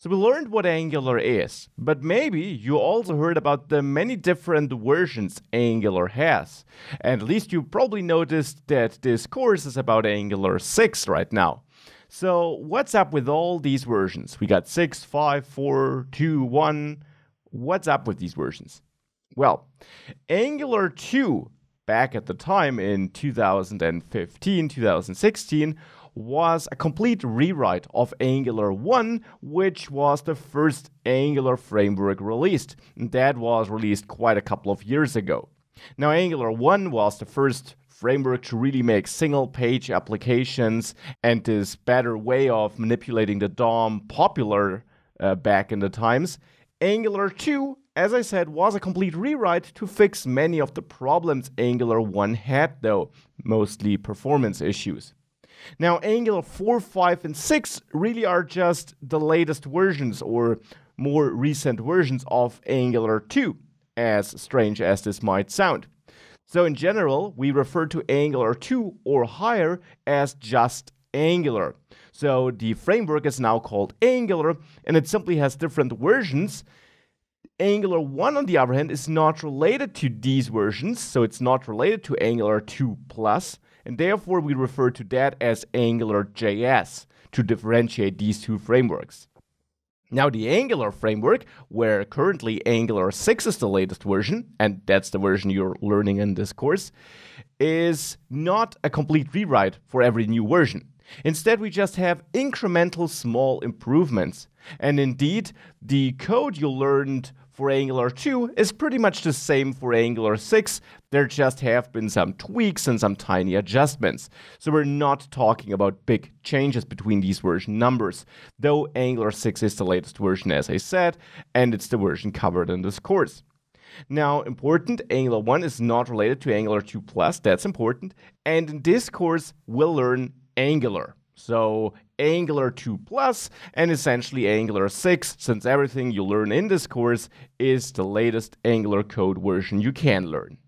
So we learned what Angular is, but maybe you also heard about the many different versions Angular has. And at least you probably noticed that this course is about Angular 6 right now. So what's up with all these versions? We got 6, 5, 4, 2, 1. What's up with these versions? Well, Angular 2 back at the time in 2015, 2016 was a complete rewrite of Angular 1, which was the first Angular framework released. That was released quite a couple of years ago. Now, Angular 1 was the first framework to really make single page applications and this better way of manipulating the DOM popular uh, back in the times. Angular 2, as I said, was a complete rewrite to fix many of the problems Angular 1 had, though, mostly performance issues. Now, Angular 4, 5, and 6 really are just the latest versions or more recent versions of Angular 2, as strange as this might sound. So, in general, we refer to Angular 2 or higher as just Angular. So, the framework is now called Angular and it simply has different versions. Angular 1, on the other hand, is not related to these versions, so it's not related to Angular 2 Plus and therefore we refer to that as AngularJS to differentiate these two frameworks. Now, the Angular framework, where currently Angular 6 is the latest version, and that's the version you're learning in this course, is not a complete rewrite for every new version. Instead, we just have incremental small improvements. And indeed, the code you learned for Angular 2 is pretty much the same for Angular 6. There just have been some tweaks and some tiny adjustments. So we're not talking about big changes between these version numbers, though Angular 6 is the latest version, as I said, and it's the version covered in this course. Now, important, Angular 1 is not related to Angular 2 Plus, that's important. And in this course, we'll learn Angular. So Angular 2 Plus and essentially Angular 6, since everything you learn in this course is the latest Angular code version you can learn.